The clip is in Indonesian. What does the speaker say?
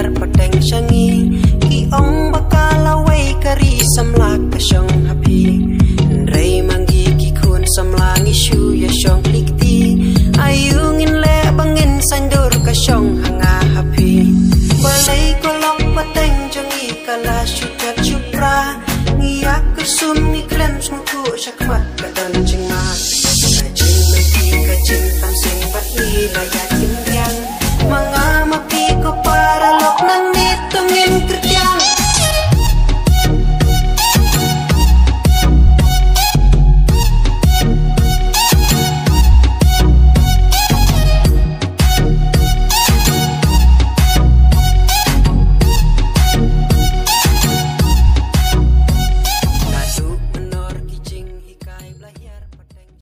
ter padang syangi Ki ong bakal away kari samlak pasyong hapi. Ray manggi ki kun samlang isu ya syong klikti Ayungin le bangin sandur kasyong hanga hapi. Balay kolong pateng jangi kala syudat syupra Ngiyak kesum ngiklan sungku syakmat kadan jengat.